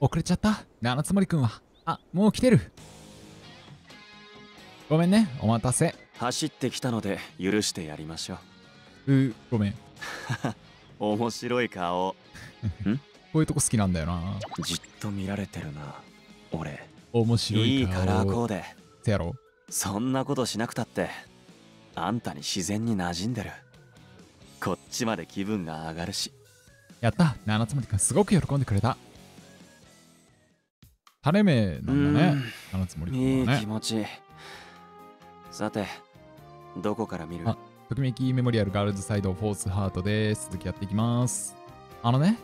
遅れちゃった？七つ森くんは？あもう来てる。ごめんねお待たせ。走ってきたので許してやりましょう。うごめん。面白い顔。こういうとこ好きなんだよな。じっと見られてるな俺。面白いいい顔カラーコーデせやろ？そんなことしなくたってあんたに自然に馴染んでる。こっちまで気分が上がるし。やった。七つ森くんすごく喜んでくれた垂れ目なんだね。七つ森くいいんはね。気持ちさてどこから見る？あときめきメモリアルガールズサイドフォースハートです。続きやっていきます。あのね。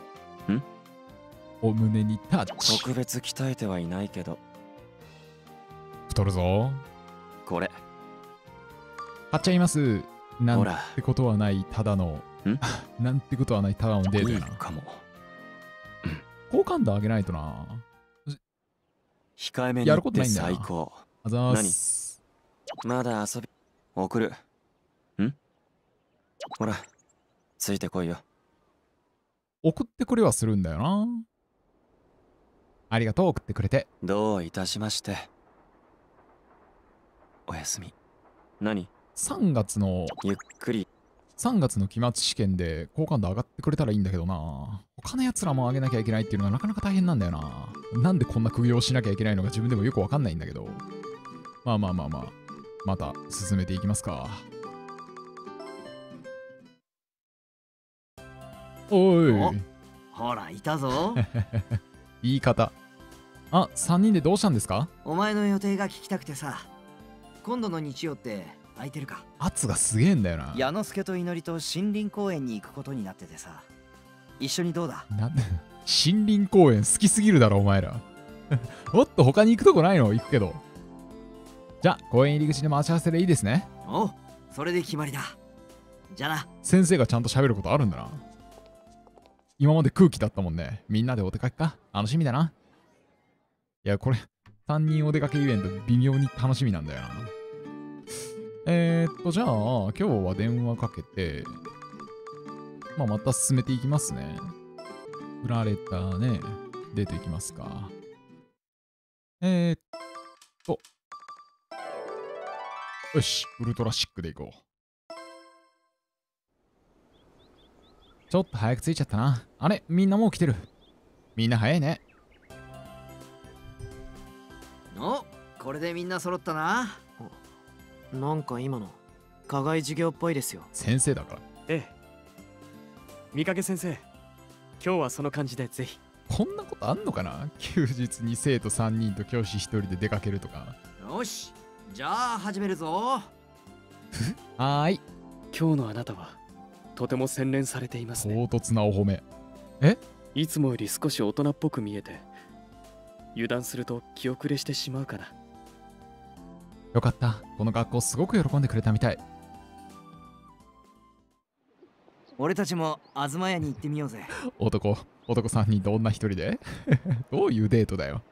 ん？お胸にタッチ。特別鍛えてはいないけど。太るぞ。これ。買っちゃいます。なんてことはないただの。ん？なんてことはないただのデートな。かも。好感度上げないとな控えめにやることないんだ最高。あざーす。まだ遊び？送る。ん？ほらついてこいよ。送ってくれはするんだよな。ありがとう送ってくれて。どういたしまして。おやすみ。何？3月のゆっくり3月の期末試験で好感度上がってくれたらいいんだけどな。他のやつらも上げなきゃいけないっていうのがなかなか大変なんだよな。なんでこんな苦行しなきゃいけないのか自分でもよくわかんないんだけど。まあまあまあまあ。また進めていきますか。おい。おほらいたぞ。言い方。あ3人でどうしたんですか？お前の予定が聞きたくてさ。今度の日曜って空いてるか？圧がすげえんだよな。矢之助と祈りと森林公園に行くことになっててさ。一緒にどうだ？なんで 森林公園好きすぎるだろお前ら。もっと他に行くとこないの？行くけど。じゃあ公園入り口で待ち合わせでいいですね。おうそれで決まりだ。じゃあな。先生がちゃんと喋ることあるんだな。今まで空気だったもんね。みんなでお出かけか？楽しみだな。いやこれ3人お出かけイベント微妙に楽しみなんだよなえー、っとじゃあ今日は電話かけてまあまた進めていきますね振られたね出ていきますかえー、っとよしウルトラシックでいこうちょっと早く着いちゃったな。あれみんなもう来てる。みんな早いね。おこれでみんな揃ったななんか今の課外授業っぽいですよ。先生だから。ええ。三影先生今日はその感じでぜひ。こんなことあんのかな？休日に生徒3人と教師1人で出かけるとか。よし。じゃあ始めるぞ。はーい。今日のあなたはとても洗練されていますね。唐突なお褒め。いつもより少し大人っぽく見えて油断すると気遅れしてしまうかなよかった。この学校すごく喜んでくれたみたい。俺たちも東屋に行ってみようぜ男、男3人と女1人で？どういうデートだよ。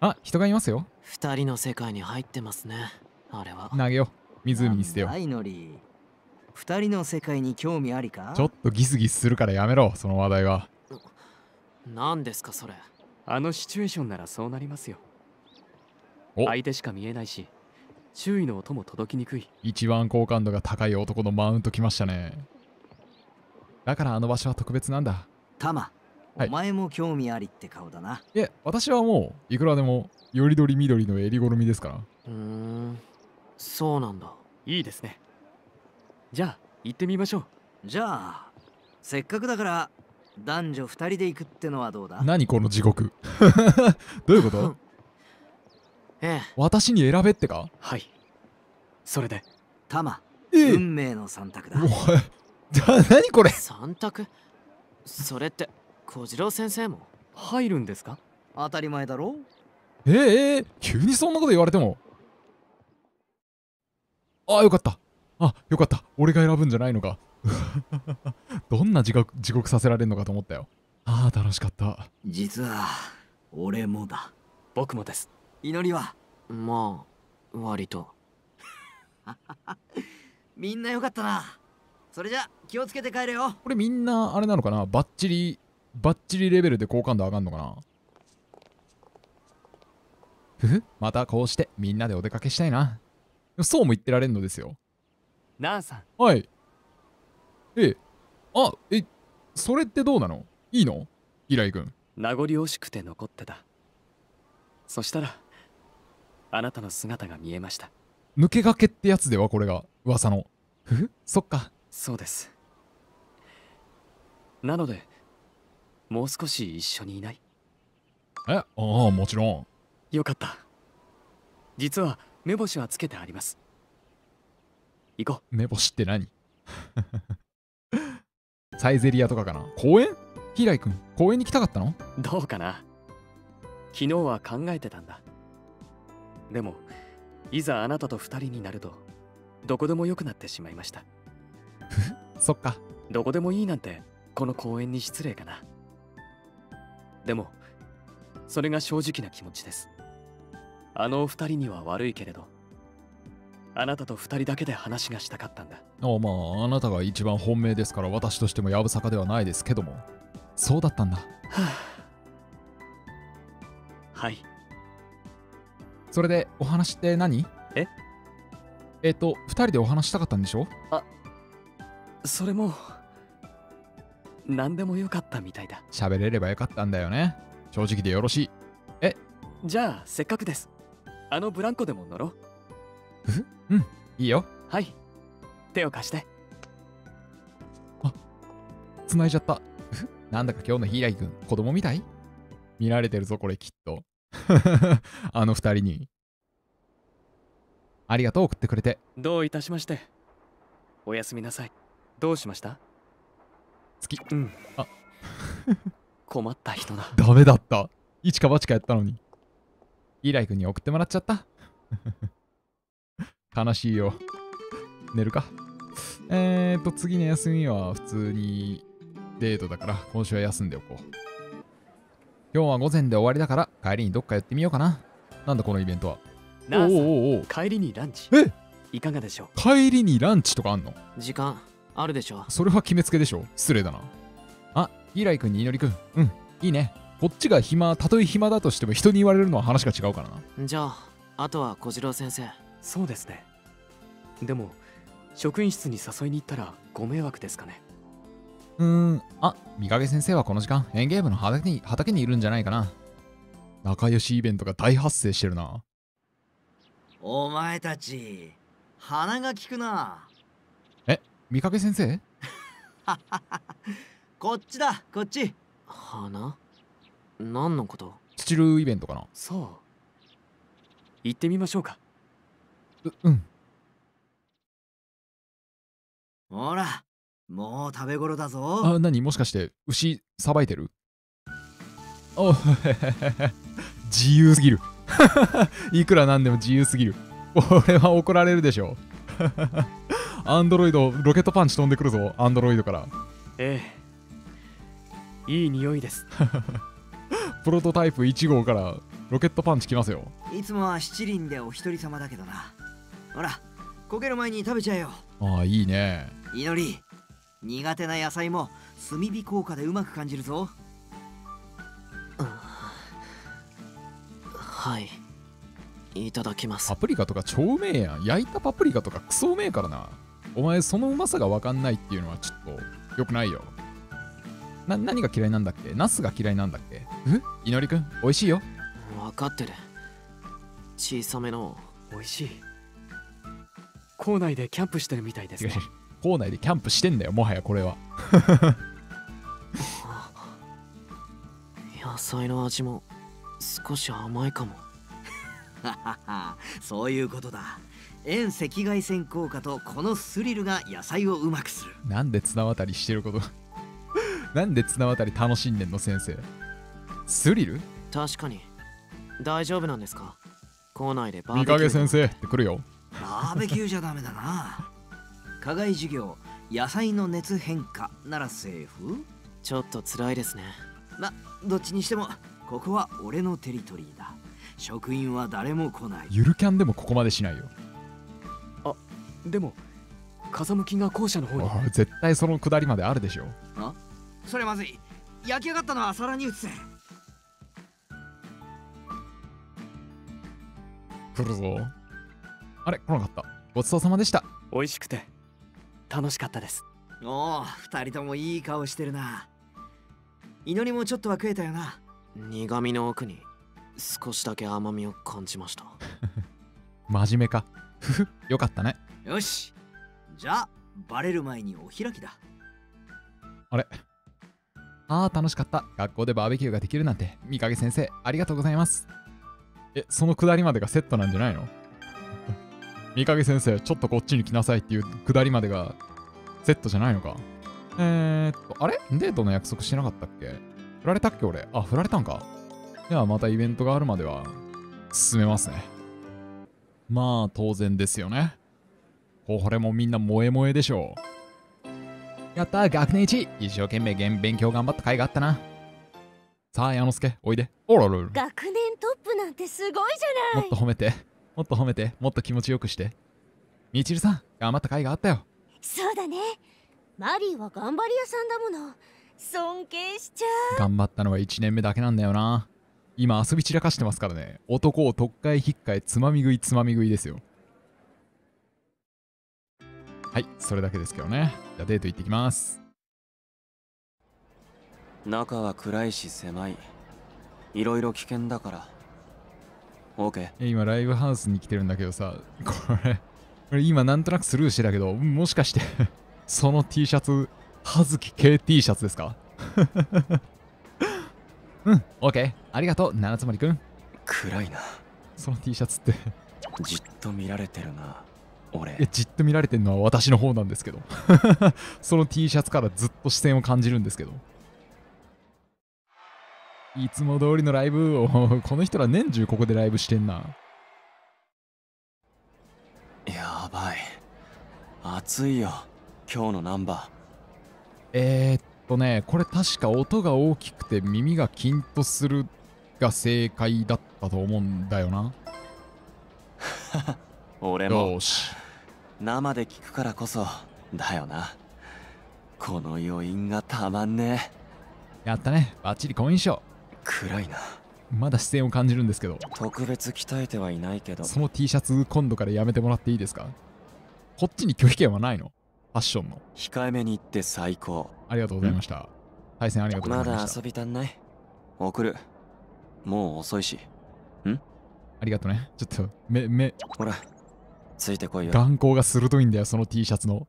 あ、人がいますよ。二人の世界に入ってますねあれは投げよう。湖に捨てよう。いのり二人の世界に興味ありか？ちょっとギスギスするからやめろ、その話題は。何ですかそれあのシチュエーションならそうなりますよお相手しか見えないし周囲の音も届きにくい。一番好感度が高い男のマウント来ましたね。だからあの場所は特別なんだ。タマ、はい。お前も興味ありって顔だな。いえ、私はもう、いくらでも、よりどり緑の襟好みですから。うーんそうなんだ。いいですね。じゃあ行ってみましょう。じゃあせっかくだから男女二人で行くってのはどうだ？何この地獄。どういうこと？ええ。私に選べってか？はい。それで。タマえ。運命の三択だ。おい。じゃあ何これ？三択？それって小次郎先生も？入るんですか？当たり前だろ。えー、えー急にそんなこと言われても。あ、よかった。あ、よかった。俺が選ぶんじゃないのか。どんな地獄地獄させられるのかと思ったよ。ああ、楽しかった。実は俺もだ。僕もです祈りは？まあ割と みんなよかったなそれじゃ気をつけて帰れよこれみんな、あれなのかな？バッチリ、バッチリレベルで好感度上がんのかな？ふふ、またこうしてみんなでお出かけしたいな。そうも言ってられんのですよ。ナーさんはい。ええ。あ、え、それってどうなの？いいの？イライ君。名残惜しくて残ってたそしたらあなたの姿が見えました。抜け駆けってやつではこれが噂の。ふふ、そっか。そうです。なのでもう少し一緒にいない？え、ああ、もちろん。よかった。実は目星はつけてあります。行こ目星って何？サイゼリアとかかな？公園？ヒライ君、公園に来たかったの？うどうかな？昨日は考えてたんだでもいざあなたと二人になるとどこでも良くなってしまいました そっか。どこでもいいなんてこの公園に失礼かなでもそれが正直な気持ちですあのお二人には悪いけれどあなたと二人だけで話がしたかったんだあまあ、あなたが一番本命ですから私としてもやぶさかではないですけども。そうだったんだ。はあはいそれで、お話って何？え？えっと、二人でお話したかったんでしょ？それも何でもよかったみたいだ。喋れればよかったんだよね。正直でよろしい。じゃあせっかくです。あのブランコでも乗ろう。いいよ。はい。手を貸して。繋いじゃった。ふなんだか今日のヒイラギ君、子供みたい？見られてるぞ、これきっと。あの二人に。ありがとう、送ってくれて。どういたしましておやすみなさいどうしました？月。うんあ 困った人だダメだった。一か八かやったのに。ヒイラギ君に送ってもらっちゃった。悲しいよ。寝るか。えーと、次の休みは普通にデートだから、今週は休んでおこう。今日は午前で終わりだから、帰りにどっか寄ってみようかな。なんだこのイベントは。ナーさんおうおうおう帰りにランチえ？いかがでしょう？帰りにランチとかあんの？時間あるでしょそれは決めつけでしょ失礼だな。あ、イライ君に祈りくん。うん、いいね。こっちが暇、たとえ暇だとしても人に言われるのは話が違うからな。じゃああとは小次郎先生そうですねでも職員室に誘いに行ったらご迷惑ですかね？うーん、あ、三影先生はこの時間、園芸部の畑に畑にいるんじゃないかな。仲良しイベントが大発生してるな。お前たち鼻が利くな。三影先生？こっちだこっち。花何のこと？スチルイベントかな。そう。行ってみましょうか。う、うん。ほらもう食べ頃だぞあ、何？もしかして、牛、さばいてる？お 自由すぎる。いくらなんでも自由すぎる。これは怒られるでしょ。アンドロイド、ロケットパンチ飛んでくるぞ、アンドロイドから。ええいい匂いですプロトタイプ1号からロケットパンチ来ますよ。いつもは七輪でお一人様だけどなほら焦げる前に食べちゃえよああ、いいね。祈り苦手な野菜も炭火効果でうまく感じるぞ。はい。いただきます。パプリカとか超うめえやん。焼いたパプリカとかクソうめえからな。お前、そのうまさがわかんないっていうのはちょっと良くないよ。な、何が嫌いなんだっけ？ナスが嫌いなんだっけ？え？いのりくん、美味しいよ。分かってる。小さめの。美味しい。校内でキャンプしてるみたいですね 校内でキャンプしてんだよ、もはやこれは。野菜の味も少し甘いかも。そういうことだ。遠赤外線効果とこのスリルが野菜をうまくする。なんで綱渡りしてること。なんで綱渡り楽しんでんの、先生。スリル？確かに。大丈夫なんですか？校内でバー三ベキュー影先生って来るよ。バーベキューじゃダメだな課外授業野菜の熱変化ならセーフ？ちょっと辛いですねまどっちにしてもここは俺のテリトリーだ職員は誰も来ないゆるキャンでもここまでしないよ。でも風向きが校舎の方に絶対そのくだりまであるでしょ。それまずい焼き上がったのは皿に移せ来るぞ。あれ来なかった。ごちそうさまでした。美味しくて楽しかったですおお二人ともいい顔してるな祈りもちょっとは食えたよな苦味の奥に少しだけ甘みを感じました 真面目か？ふふ、よかったね。よしじゃあバレる前にお開きだあれ？ああ、楽しかった。学校でバーベキューができるなんて、三影先生、ありがとうございます。え、そのくだりまでがセットなんじゃないの？三影先生、ちょっとこっちに来なさいっていうくだりまでがセットじゃないのか？えー、っと、あれ？デートの約束してなかったっけ？振られたっけ俺？あ、振られたんか。ではまたイベントがあるまでは進めますね。まあ、当然ですよね。これもみんな萌え萌えでしょう。やった学年一一生懸命勉勉強頑張った甲斐があったな。さあ、矢之助、おいで。おららら。も学年トップなんてすごいじゃないっと褒めて。もっと褒めて。もっと気持ちよくして。みちるさん、頑張った甲斐があったよ。そうだねマリーは頑張り屋さんだもの尊敬しちゃ頑張ったのは1年目だけなんだよな。今遊び散らかしてますからね。男を特会引っかえつまみ食いつまみ食いですよ。はい、それだけですけどね。じゃあデート行ってきます。中は暗いし狭いいろいろ危険だから OK え今ライブハウスに来てるんだけどさ、これ、これ今なんとなくスルーしてたけど、もしかして その T シャツ、葉月系 T シャツですか？うん、OK。ありがとう、七つ森くん。暗いなその T シャツってじっと見られてるな俺え、じっと見られてるのは私の方なんですけど。その T シャツからずっと視線を感じるんですけど。いつも通りのライブを、この人ら年中ここでライブしてんな。やばい暑いよ今日のナンバえー、っとね、これ確か音が大きくて耳がキンとするが正解だったと思うんだよな。ー 俺もよーし。生で聞くからこそだよなこの余韻がたまんねえやったね。バッチリ好印象。暗いな。まだ視線を感じるんですけど、特別鍛えてはいないけど。その T シャツ今度からやめてもらっていいですか？こっちに拒否権はないの？ファッションの。控えめに言って最高。ありがとうございました。対戦ありがとうごまだざいました。遊び足んない？送る。もう遅いし。ありがとうね。ちょっと、目、目、ほらついてこいよ。眼光が鋭いんだよ、その T シャツの。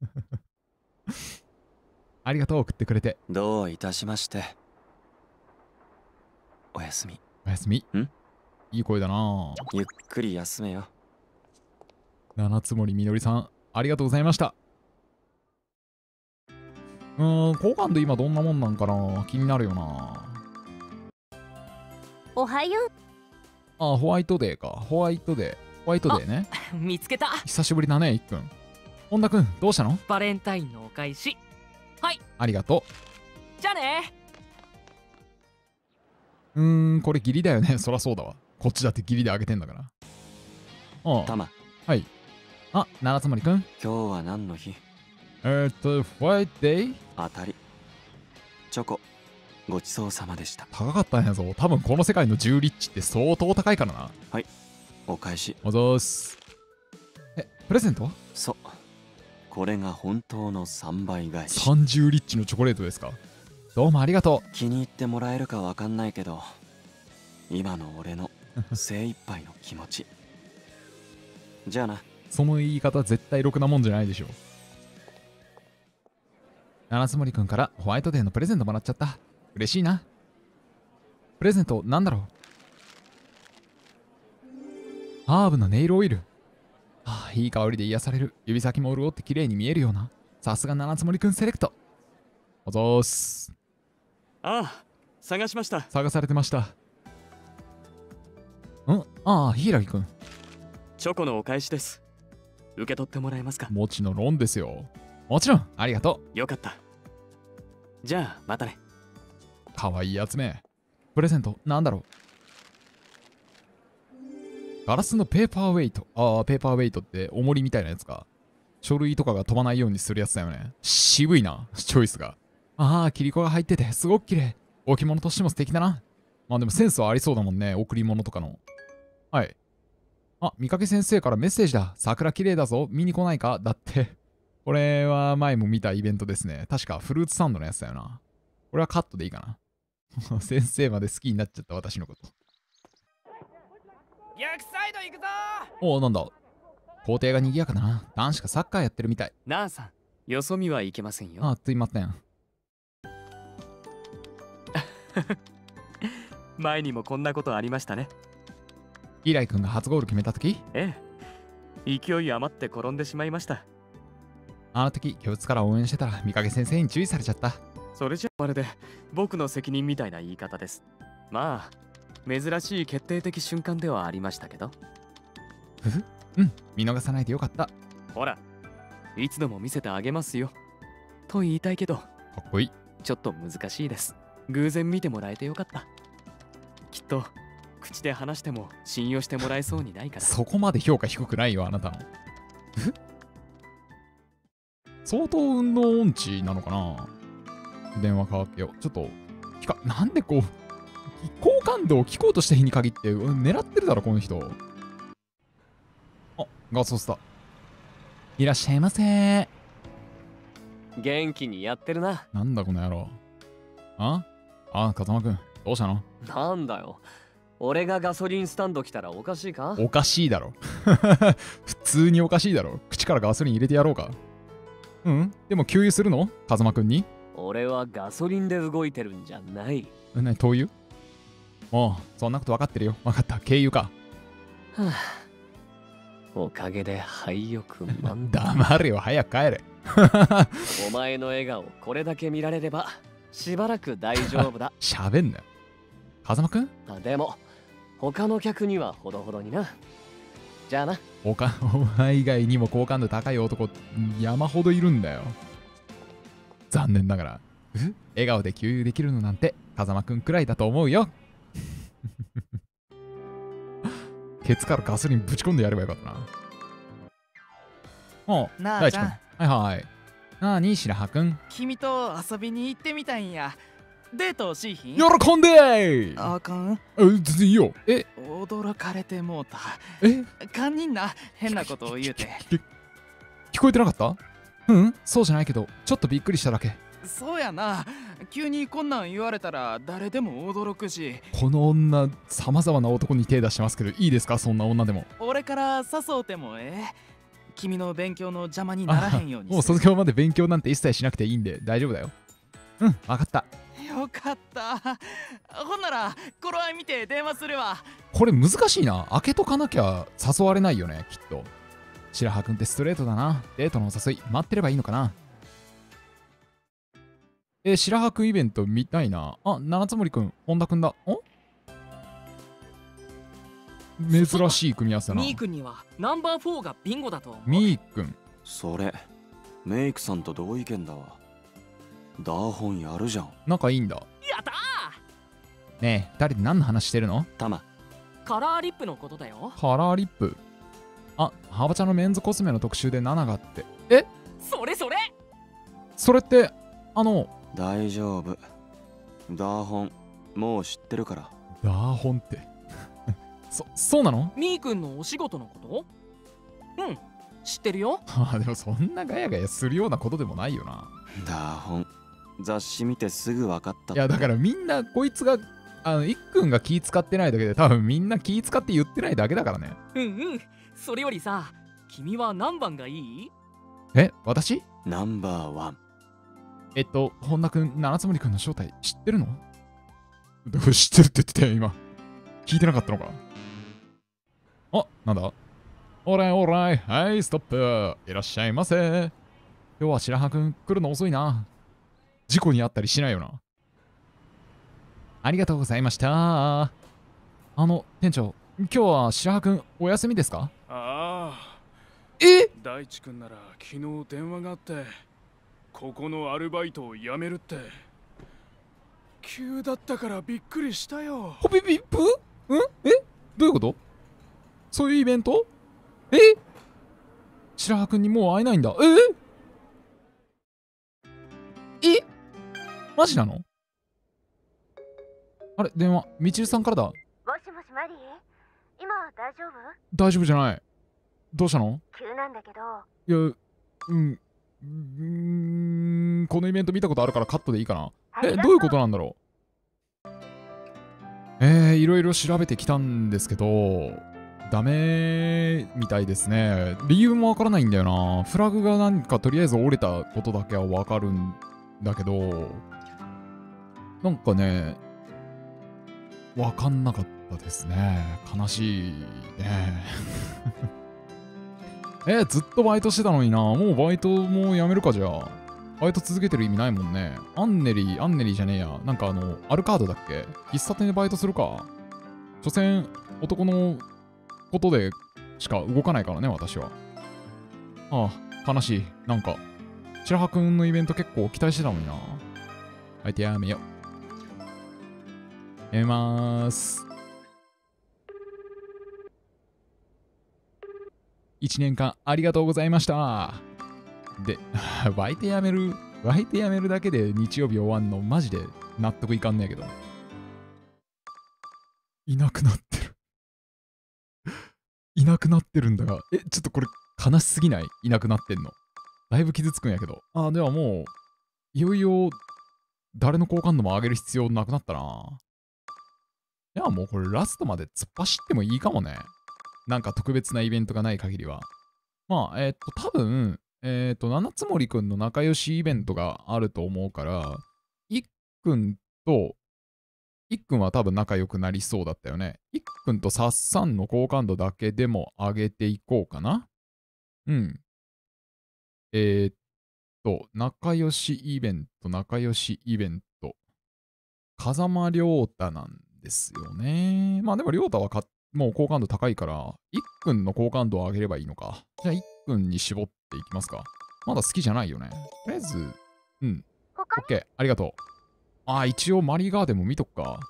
ありがとう、送ってくれて。どういたしましておやすみ。おやすみ。ん？いい声だな。ゆっくり休めよ。七つ森みのりさん、ありがとうございました。うーん、好感度今どんなもんなんかな？気になるよな。おはよう。あ、ホワイトデーか。ホワイトデー。ホワイトデーね。見つけた。久しぶりだね、いっくん。本田くん、どうしたの？バレンタインのお返し。ありがとじゃあねう。うーん、これギリだよね。そらそうだわ。こっちだってギリであげてんだから。ああ、タマはい。あ、七つ森くん。今日は何の日？えー、っと、ホワイトデー当たりチョコごちそうさまでした高かったんやぞ。多分この世界の10リッチって相当高いからな。お返しおぞーす。え、プレゼントそうこれが本当の3倍返し ?30 リッチのチョコレートですか？どうもありがと気に入ってもらえるかわかんないけど今の俺の 精一杯の気持ちじゃあなう。その言い方絶対ろくなもんじゃないでしょ。七つ森くんからホワイトデーのプレゼントもらっちゃった。嬉しいな。プレゼントなんだろうハーブのネイルオイル。ああ、いい香りで癒される。指先も潤って綺麗に見えるような。さすが七つ森くんセレクト。おぞーす。ああ探しました探されてました。ん？ああ、柊くん。チョコのお返しです受け取ってもらえますか？もちのろんですよ。もちろん、ありがとよかったじゃあまたねう。かわいいやつめ。プレゼント、なんだろう。ガラスのペーパーウェイト。ああ、ペーパーウェイトって重りみたいなやつか。書類とかが飛ばないようにするやつだよね。渋いな、チョイスが。ああ、切り子が入ってて、すごく綺麗。置物としても素敵だな。まあでもセンスはありそうだもんね、贈り物とかの。はい。あ、見かけ先生からメッセージだ。桜綺麗だぞ。見に来ないか？だって。これは前も見たイベントですね。確かフルーツサンドのやつだよな。これはカットでいいかな。先生まで好きになっちゃった私のこと。逆サイド行くぞおお、なんだ。校庭が賑やかだな。男子がサッカーやってるみたい。なあさんよそ見はいけませんよあ、すいません。前にもこんなことありましたね。イライ君が初ゴール決めた時？ええ。勢い余って転んでしまいました。あの時、教室から応援してたら、見かけ先生に注意されちゃった。それじゃまるで僕の責任みたいな言い方です。まあ珍しい決定的瞬間ではありましたけど。ふふ。うん、見逃さないでよかった。かほらいつでも見せてあげますよ。と言いたいけど。っこいい。ちょっと難しいです偶然見てもらえてよかったきっと口で話しても信用してもらえそうにないからそこまで評価低くないよ、あなたの。え？相当運動音痴なのかな？電話かけよう。ちょっと、ひか、なんでこう、好感度を聞こうとした日に限って、うん狙ってるだろ、この人。あ、ガソスタ。いらっしゃいませ元気にやってるななんだこの野郎。あ？あ、風間くん、どうしたの？なんだよ俺がガソリンスタンド来たらおかしいか？おかしいだろ。普通におかしいだろ。口からガソリン入れてやろうか。うん？でも給油するの？風間くんに？俺はガソリンで動いてるんじゃないえ、なに、灯油？もう、そんなこと分かってるよ。分かった。軽油か。はあおかげで廃浴満 黙れよ、早く帰れ。お前の笑顔これだけ見られればしばらく大丈夫だ 喋んなよ。風間くん？あでも他の客にはほどほどになじゃあなおか、お前以外にも好感度高い男、山ほどいるんだよ。残念ながら。え？笑顔で給油できるのなんて、風間くんくらいだと思うよ。ケツからガソリンぶち込んでやればよかったな。おう、大地くん。はいはい。なあに、白羽くん？君と遊びに行ってみたいんや。デートしいひん？喜んで！ーあかん。え、全然いいよ。え、驚かれてもうた。え、堪忍な変なことを言うて。聞こえてなかった？うん、そうじゃないけど、ちょっとびっくりしただけ。そうやな。急にこんなん言われたら誰でも驚くし。この女、さまざまな男に手出してますけど、いいですか？そんな女でも。俺から誘うてもええ？君の勉強の邪魔にならへんようにもう卒業まで勉強なんて一切しなくていいんで大丈夫だよ。うん、わかった。よかったほんなら頃合い見て電話するわこれ難しいな。開けとかなきゃ誘われないよね、きっと。白羽くんってストレートだな。デートのお誘い、待ってればいいのかな。えー、白羽くんイベント見たいな。あ、七つ森くん、本田くんだ。お？珍しい組み合わせだな。ミー君にはナンバー4がビンゴだと思うみーくん。それメイクさんと同意見だわダーホンやるじゃん仲いいんだ。やったねえ、二人で何の話してるの？タマーカラーリップのことだよカラーリップ。あ、ハバチャのメンズコスメの特集で7があって。え？それそれ？それって、あの、大丈夫ダーホンもう知ってるからダーホンって。そ、そうなの？ミー君のお仕事のこと？うん知ってるよ。あ あ、でもそんなガヤガヤするようなことでもないよな。ダーホン雑誌見てすぐ分かった。いや、だからみんなこいつが、あの、いっくんが気使ってないだけで、多分みんな気使って言ってないだけだからね。うんうん。それよりさ君は何番がいい？え、私？ナンバーワン。えっと、本田くん、七つ森くんの正体知ってるの？どう知ってるって言ってたよ、今。聞いてなかったのか？あ、なんだ？オーライオーライ、はい、ストップ。いらっしゃいませ。今日は白羽くん来るの遅いな。事故にあったりしないよな。ありがとうございました。あの、店長、今日は白羽くんお休みですか？ああ。え？大地君なら昨日電話があってここのアルバイトを辞めるって。急だったからびっくりしたよ。ホピピップ？ん？え？どういうこと？そういうイベント？え？白羽くんにもう会えないんだ。え？え？マジなの？あれ、電話、みちるさんからだ。もしもしマリー？今大丈夫？大丈夫じゃない。どうしたの？急なんだけど。いや、うん。うーんこのイベント見たことあるからカットでいいかな。え、どういうことなんだろう？えー、いろいろ調べてきたんですけど、ダメみたいですね。理由もわからないんだよな。フラグが何かとりあえず折れたことだけはわかるんだけど、なんかね、わかんなかったですね。悲しいね。えずっとバイトしてたのにな。もうバイトもやめるかじゃあ。バイト続けてる意味ないもんね。アンネリー、アンネリーじゃねえや。なんかあの、アルカードだっけ？喫茶店でバイトするか。所詮、男のことでしか動かないからね、私は。ああ、悲しい。なんか、白羽くんのイベント結構期待してたのにな。はい、やめよ。やめまーす。1年間ありがとうございました。で、湧いてやめる、湧いてやめるだけで日曜日終わんの、マジで納得いかんねえけど。いなくなってる。いなくなってるんだが、え、ちょっとこれ悲しすぎない？いなくなってんの？だいぶ傷つくんやけど。あ、ではもう、いよいよ、誰の好感度も上げる必要なくなったな。いや、もうこれラストまで突っ走ってもいいかもね。なんか特別なイベントがない限りは。まあ、えーっと、多分、えーっと、七つ森くんの仲良しイベントがあると思うから、いっくんと、いっくんは多分仲良くなりそうだったよね。いっくんとさっさんの好感度だけでも上げていこうかな。うん。えーっと、仲良しイベント、仲良しイベント。風間亮太なんですよね。まあでも亮太はかもう好感度高いから、いっくんの好感度を上げればいいのか。じゃあいっくんに絞っていきますか。まだ好きじゃないよね。とりあえず、うん。オッケー、ありがとう。あー、一応マリーガーデンも見とくか。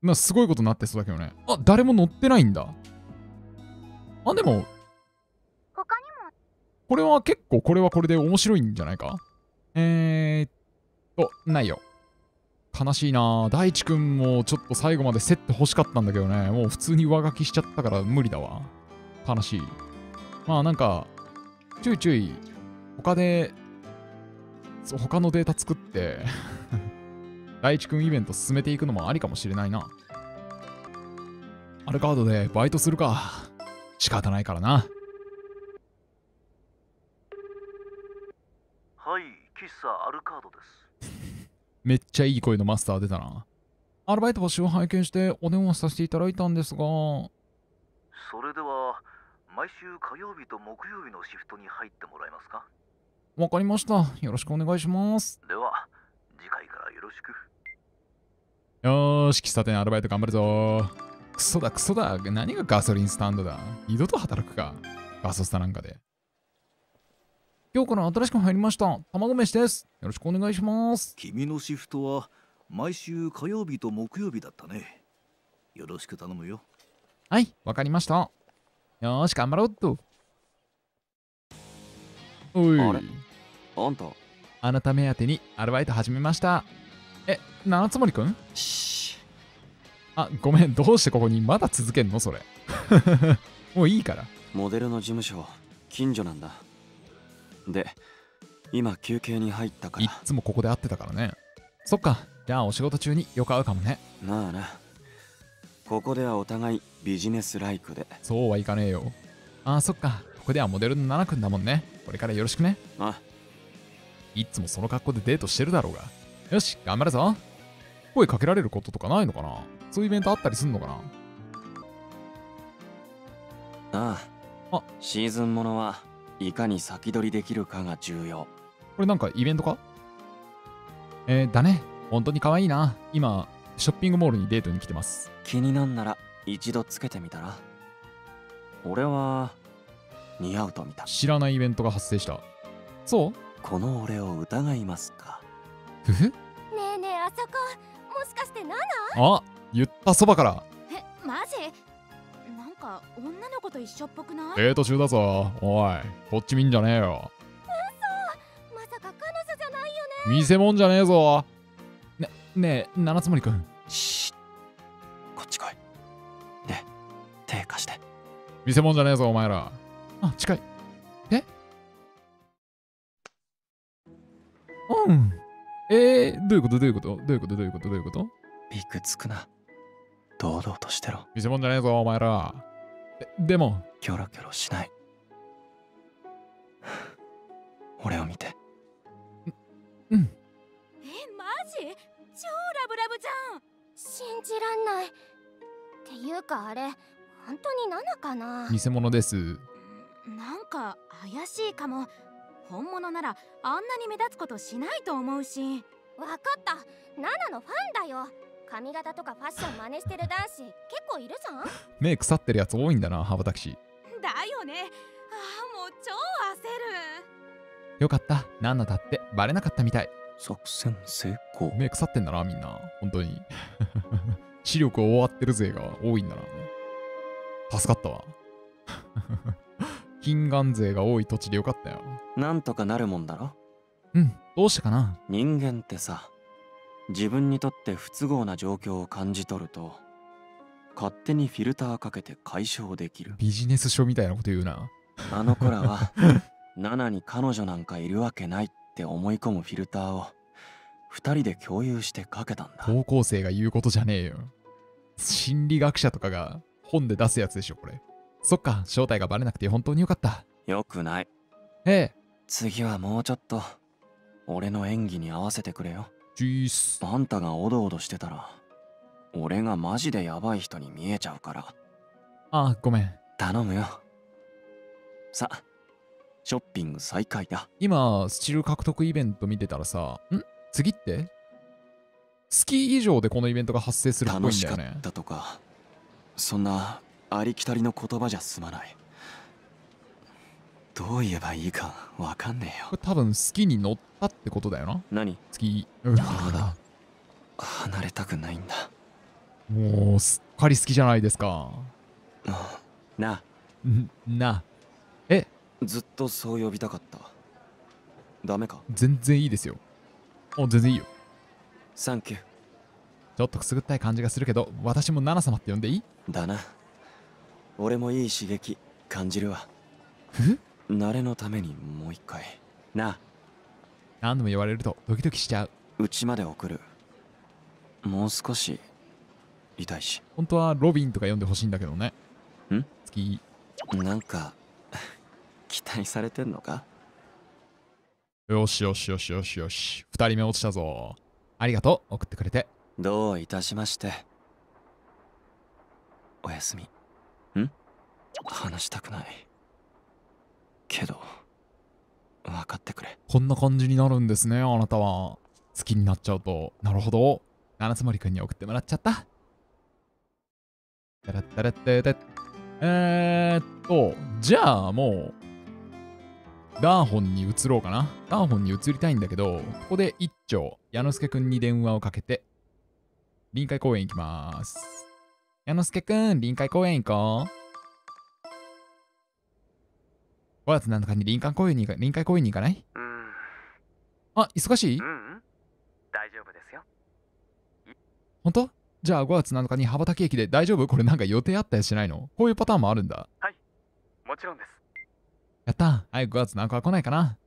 まあ、すごいことになってそうだけどね。あ、誰も乗ってないんだ。あ、でも、これは結構これはこれで面白いんじゃないか？えーっと、ないよ。悲しいな大地くんもちょっと最後まで競って欲しかったんだけどね。もう普通に上書きしちゃったから無理だわ。悲しい。まあなんか、ちょいちょい、他で、他のデータ作って、大地くんイベント進めていくのもありかもしれないな。アルカードでバイトするか。仕方ないからな。はい、喫茶アルカードです。めっちゃいい声のマスター出たな。アルバイト募集を拝見してお電話させていただいたんですが、それでは、毎週火曜日と木曜日のシフトに入ってもらえますか？わかりました。よろしくお願いします。では、次回からよろしく。よーし、喫茶店アルバイト頑張るぞ。クソだ、クソだ。何がガソリンスタンドだ？二度と働くか。ガソスタなんかで。今日から新しく入りました。卵飯です。よろしくお願いします。君のシフトは毎週火曜日と木曜日だったね。よろしく頼むよ。はい、わかりました。よーし、頑張ろうっと。おい。あんたあなた目当てにアルバイト始めました。え、七つ森くん？あ、ごめん、どうしてここにまだ続けんの？それ。もういいから。モデルの事務所近所なんだで今休憩に入ったからつもここで会ってたからね。そっか、じゃあお仕事中によく会うかもね。なあなここではお互いビジネスライクでそうはいかねえよ。あ、そっか、ここではモデルのナナくんだもんね。これからよろしくね。あいっつもその格好でデートしてるだろうが。よし、頑張るぞ。声かけられることとかないのかな？そういうイベントあったりすんのかな？ああシーズンものはいかに先取りできるかが重要これなんかイベントか？えー、だね。本当に可愛いな。今、ショッピングモールにデートに来てます。気になんなら一度つけてみたら俺は似合うと見た知らないイベントが発生した。そう？この俺を疑いますか？ねえねえあそこもしかしてナナあ言ったそばから。えマジ？なんか女の子と一緒っぽくない？デート中だぞ。おいこっち見んじゃねえよ。嘘！まさか彼女じゃないよね？見せ物じゃねえぞ。ねねえ七つ森くん。しこっち来い。ね手貸して。見せ物じゃねえぞお前ら。あ近い。うん。えー、どういうこと？どういうこと？どういうこと？どういうこと？どういうことびくつくな。堂々としてろ。見せ物じゃねえぞ、お前ら。えでも、キョロキョロしない。俺を見て。えマジ？超ラブラブじゃん。信じらんない。っていうかあれ本当にナナかな？偽物です。なんか怪しいかも本物ならあんなに目立つことしないと思うしわかったナナのファンだよ髪型とかファッション真似してる男子結構いるじゃん？目腐ってるやつ多いんだな、羽ばたきし。だよねああもう超焦るよかった。ナナだってバレなかったみたい。作戦成功目腐ってんだな、みんな。本当に。視力終わってる勢が多いんだな。助かったわ。金眼勢が多い土地でよかったよ。なんとかなるもんだろ？うん、どうしてかな？人間ってさ自分にとって不都合な状況を感じ取ると勝手にフィルターかけて解消できるビジネス書みたいなこと言うな。あの子らは ナナに彼女なんかいるわけないって思い込むフィルターを二人で共有してかけたんだ高校生が言うことじゃねえよ。心理学者とかが本で出すやつでしょ、これ。そっか、正体がバレなくて本当によかった。よくないええ、次はもうちょっと俺の演技に合わせてくれよジーース。あんたがおどおどしてたら俺がマジでヤバい人に見えちゃうからあ、ごめん。頼むよさショッピング再開だ今、スチル獲得イベント見てたらさ、ん？次って？月以上でこのイベントが発生するっぽい楽しかっんだよね。たとかそんなありきたりの言葉じゃ済まない。どう言えばいいかわかんねえよ。これ多分好きに乗ったってことだよな。何？月。まだ離れたくないんだ。もうすっかり好きじゃないですか。なんな、え？ずっとそう呼びたかった。ダメか？全然いいですよ。あ、全然いいよ。サンキュー。ちょっとくすぐったい感じがするけど、私もナナ様って呼んでいい？だな俺もいい刺激感じるわふ慣れのためにもう一回なあ何度も言われるとドキドキしちゃう。うちまで送るもう少し痛いし本当はロビンとか呼んでほしいんだけどね。ん？月。なんか 期待されてんのか？よしよしよしよしよし。二人目落ちたぞ。ありがとう、送ってくれて。どういたしましておやすみん話したくないけど分かってくれこんな感じになるんですね、あなたは。好きになっちゃうと。なるほど。七つ森くんに送ってもらっちゃった。タラッタラッタラッえーっと、じゃあもう、ダーホンに移ろうかな。ダーホンに移りたいんだけど、ここで一丁、矢之助くんに電話をかけて、臨海公園行きます。矢之助くん、臨海公園行こう。5月7日に臨海公園に臨海公園に行かない？うん。あ、忙しい？うんうん。大丈夫ですよ。本当？じゃあ5月7日に羽ばたき駅で大丈夫？これなんか予定あったりしないの？こういうパターンもあるんだ。もちろんです。やった。はい、5月7日は来ないかな。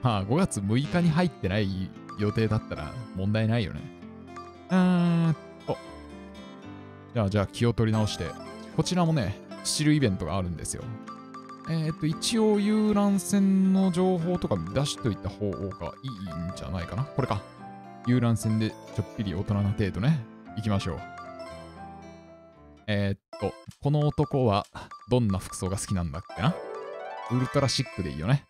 まあ、5月6日に入ってない予定だったら問題ないよね。うーんと。じゃあ、じゃあ気を取り直して、こちらもね、スチルイベントがあるんですよ。えっ、と、一応遊覧船の情報とか出しといた方がいいんじゃないかな？これか。遊覧船でちょっぴり大人な程度ね。行きましょう。えー、っと、この男はどんな服装が好きなんだっけな？ウルトラシックでいいよね。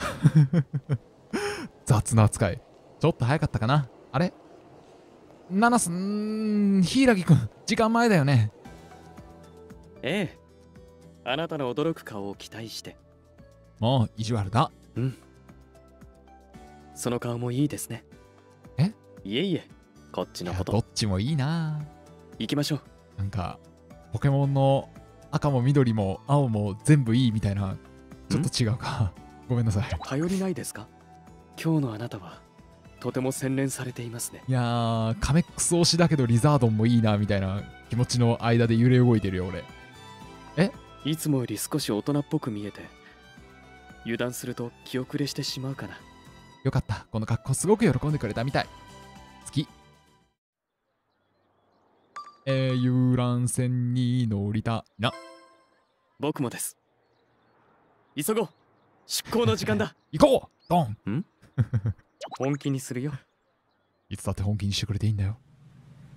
雑な扱い。ちょっと早かったかな？あれ？ナナス、んー、柊くん、時間前だよね。ええあなたの驚く顔を期待して。もう意地悪だ。うん。その顔もいいですね。え？いえいえこっちのこどとっちもいいな。行きましょう。なんか、ポケモンの赤も緑も青も全部いいみたいな、ちょっと違うか。ごめんなさい。頼りないですか？今日のあなたはとても洗練されていますね。いやー、カメックス推しだけどリザードンもいいなみたいな気持ちの間で揺れ動いてるよ、俺。え？いつもより少し大人っぽく見えて油断すると気遅れしてしまうかなよかった。この格好すごく喜んでくれたみたい。好き。えー、遊覧船に乗りたいな。僕もです急ごう出航の時間だ 行こうドンん？本気にするよいつだって本気にしてくれていいんだよ。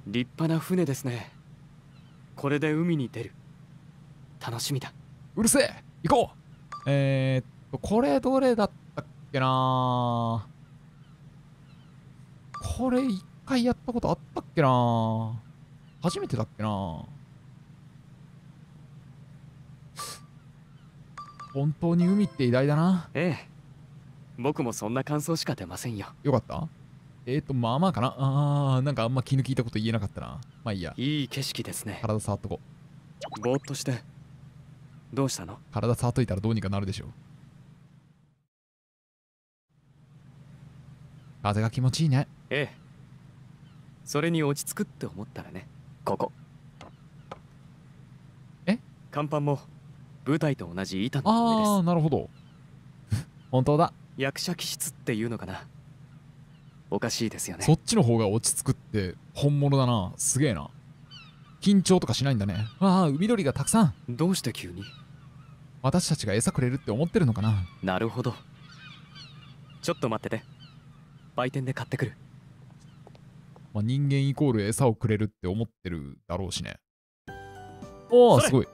立派な船ですねこれで海に出る楽しみだ。うるせえ。行こう。えー、っと、これどれだったっけなこれ一回やったことあったっけな初めてだっけな本当に海って偉大だな。ええ。僕もそんな感想しか出ませんよ。よかった。えー、っと、まあまあかな。あー、なんかあんま気の利いたこと言えなかったな。まあいいや。いい景色ですね。体触っとこう。ぼーっとしてどうしたの？体触っといたらどうにかなるでしょう。風が気持ちいいね。ええそれに落ち着くって思ったらねここえ？甲板も舞台と同じ板の上ですあー、なるほど。本当だ。役者気質っていうのかなおかしいですよねそっちの方が落ち着くって本物だな。すげえな。緊張とかしないんだね。ああ、海鳥がたくさん。どうして急に？私たちが餌くれるって思ってるのかな。なるほどちょっと待ってて売店で買ってくるまあ、人間イコール餌をくれるって思ってるだろうしね。おお、すごい。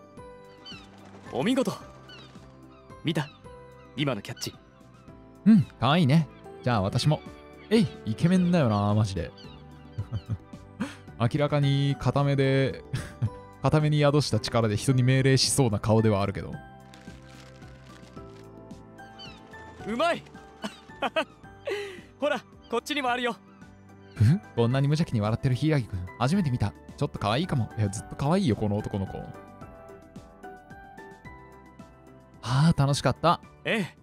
お見事見た今のキャッチうん、かわいいね。じゃあ私も。えい、イケメンだよな、マジで。明らかに固めで、固めに宿した力で人に命令しそうな顔ではあるけど。うまい ほらこっちにもあるよこんなに無邪気に笑ってる柊くん、初めて見た。ちょっと可愛いかも。いや、ずっと可愛いよ、この男の子。はあ、楽しかった。ええ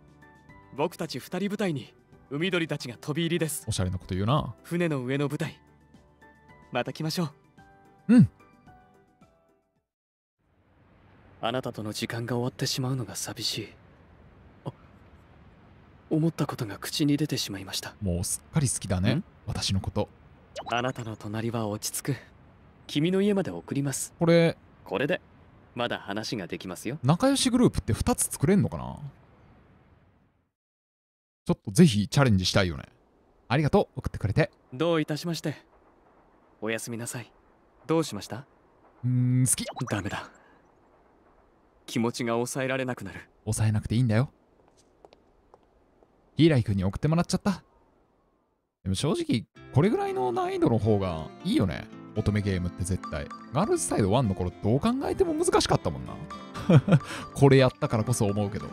僕たち二人舞台に海鳥たちが飛び入りですおしゃれなこと言うな。船の上の舞台また来ましょう。うん。あなたとの時間が終わってしまうのが寂しい。あ思ったことが口に出てしまいました。もうすっかり好きだね。私のこと。あなたの隣は落ち着く。君の家まで送ります。これ、これで。まだ話ができますよ。仲良しグループって2つ作れんのかな？ちょっとぜひチャレンジしたいよね。ありがとう、送ってくれて。どういたしましておやすみなさいどうしました？ん、好き。ダメだ気持ちが抑えられなくなる抑えなくていいんだよ。ヒーライ君に送ってもらっちゃった。でも正直、これぐらいの難易度の方がいいよね。乙女ゲームって絶対。ガールズサイド1の頃どう考えても難しかったもんな。これやったからこそ思うけど。